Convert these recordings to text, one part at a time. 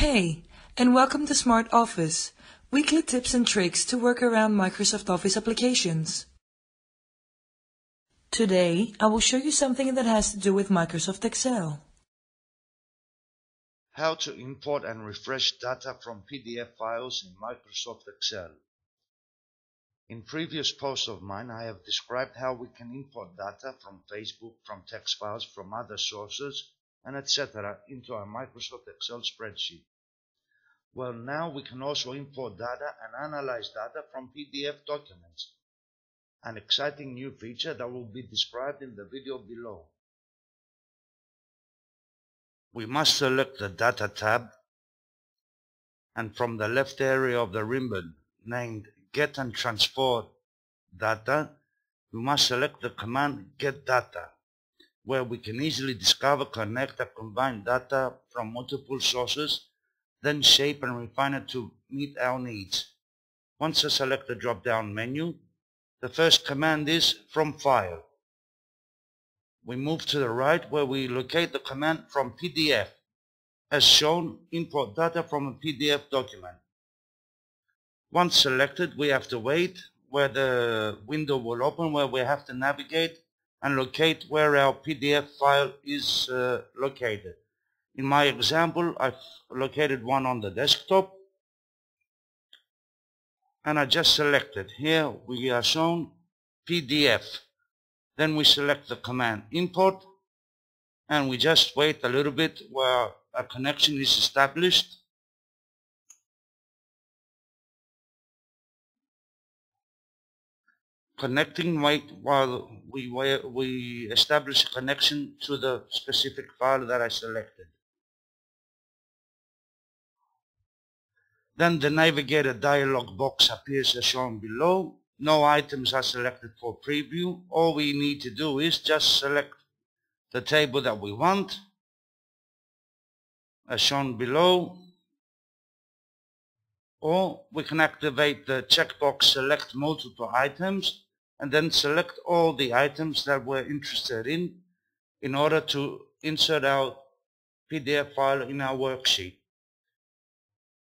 Hey, and welcome to Smart Office, weekly tips and tricks to work around Microsoft Office applications. Today, I will show you something that has to do with Microsoft Excel. How to import and refresh data from PDF files in Microsoft Excel. In previous posts of mine, I have described how we can import data from Facebook, from text files, from other sources, and etc. into our Microsoft Excel spreadsheet. Well, now we can also import data and analyze data from PDF documents, an exciting new feature that will be described in the video below. We must select the Data tab and from the left area of the ribbon named Get and Transform Data, we must select the command Get Data where we can easily discover, connect, and combine data from multiple sources, then shape and refine it to meet our needs. Once I select the drop-down menu, the first command is from File. We move to the right where we locate the command from PDF. As shown, import data from a PDF document. Once selected, we have to wait where the window will open where we have to navigate and locate where our PDF file is uh, located. In my example, I've located one on the desktop and I just selected. Here we are shown PDF. Then we select the command import and we just wait a little bit where a connection is established connecting while we we establish a connection to the specific file that I selected. Then the navigator dialog box appears as shown below. No items are selected for preview. All we need to do is just select the table that we want as shown below or we can activate the checkbox select multiple items and then select all the items that we're interested in in order to insert our PDF file in our worksheet.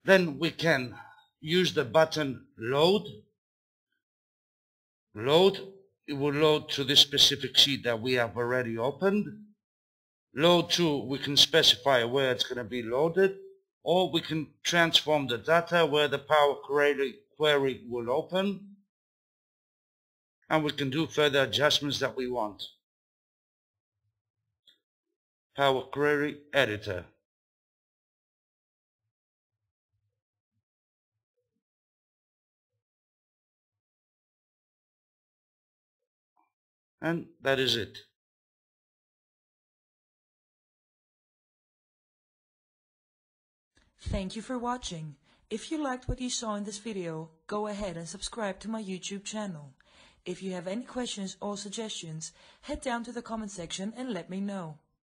Then we can use the button load. Load, it will load to this specific sheet that we have already opened. Load to, we can specify where it's going to be loaded or we can transform the data where the Power Query, query will open and we can do further adjustments that we want. Power Query Editor. And that is it. Thank you for watching. If you liked what you saw in this video, go ahead and subscribe to my YouTube channel. If you have any questions or suggestions, head down to the comment section and let me know.